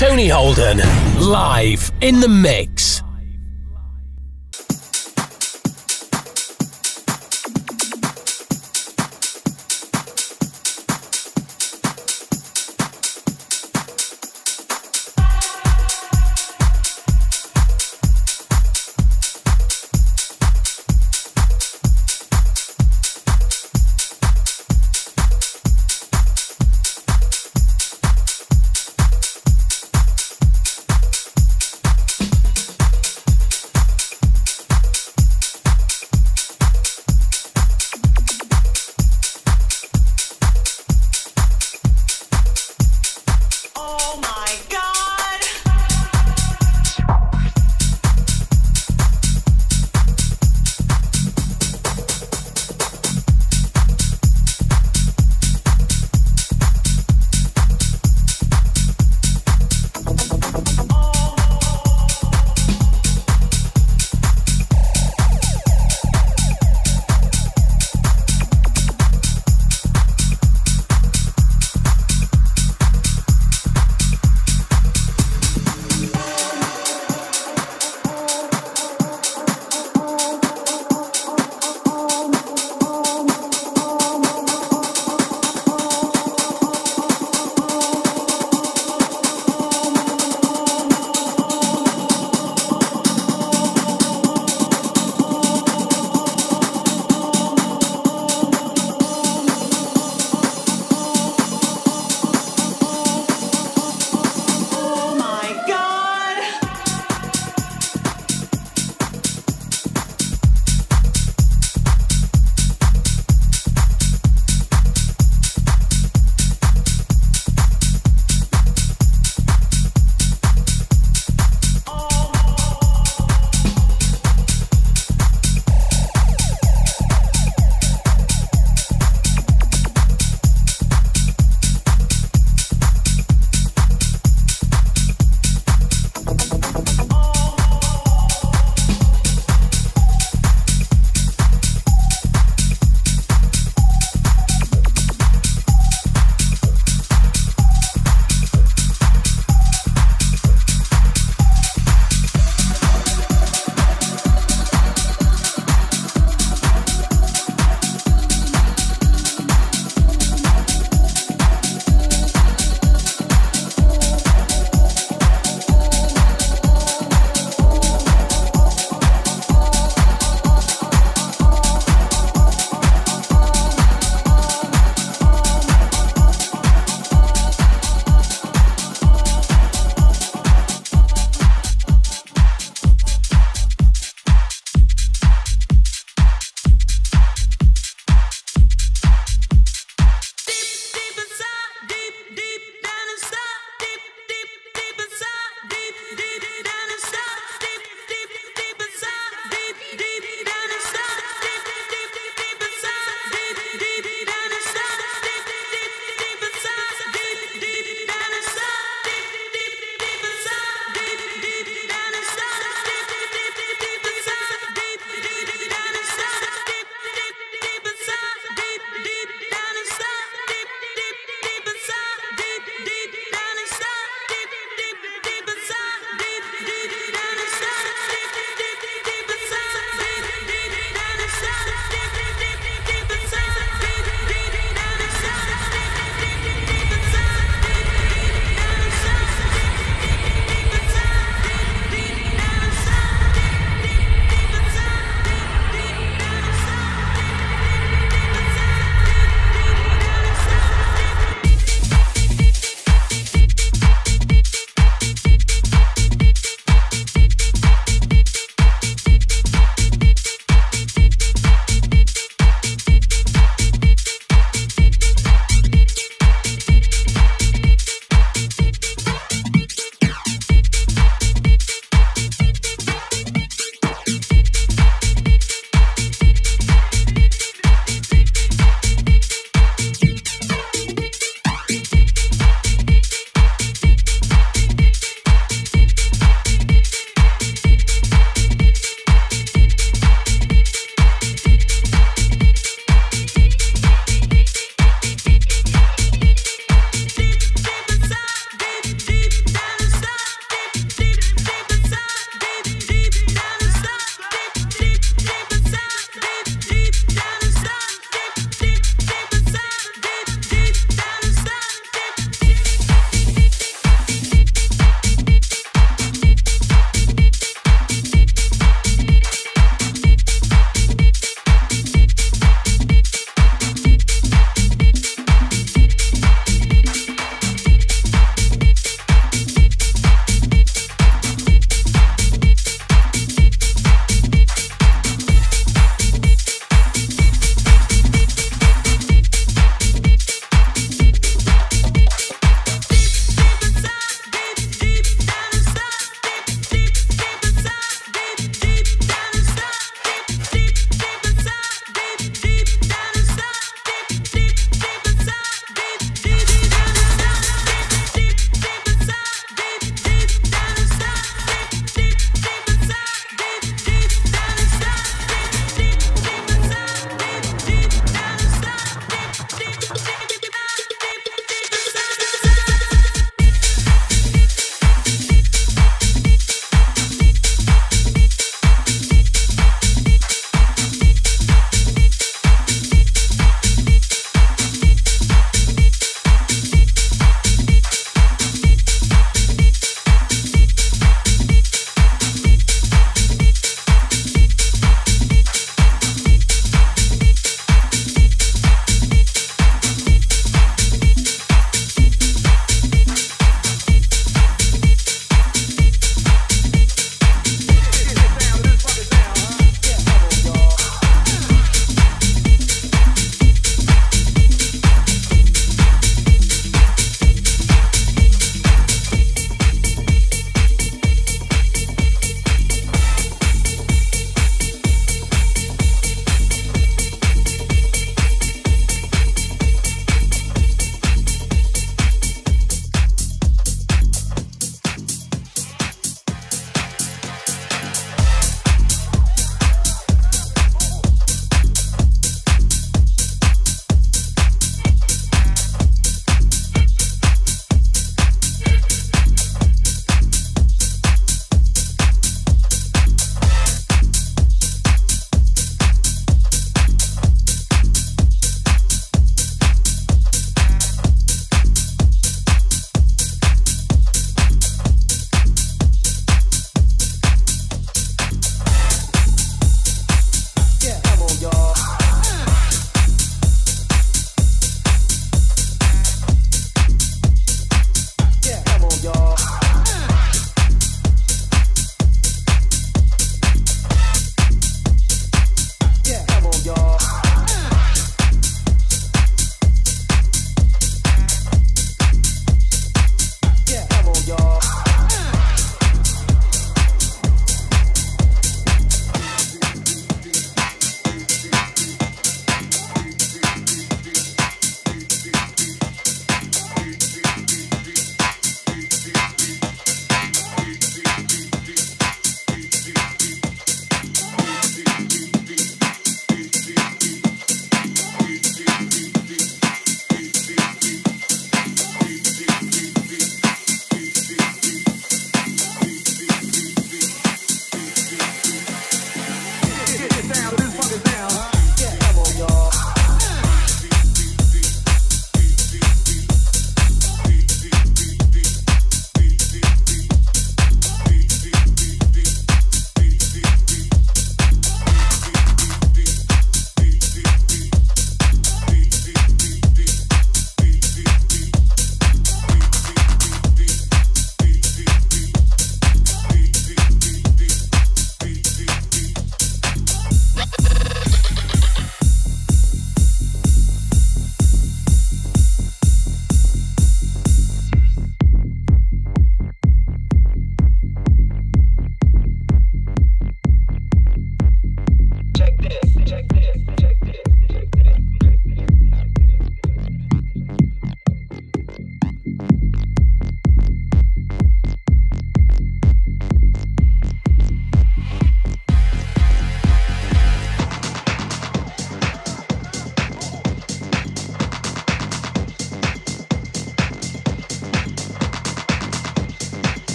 Tony Holden, live in the mix.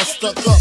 ass stuck up.